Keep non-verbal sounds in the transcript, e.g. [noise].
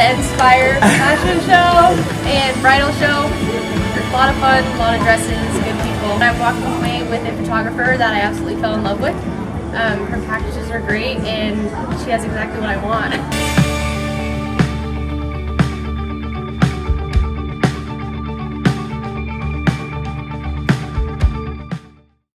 Nspire fashion show and bridal show. A lot of fun, a lot of dresses, good people. I walked away with a photographer that I absolutely fell in love with. Um, her packages are great and she has exactly what I want. [laughs]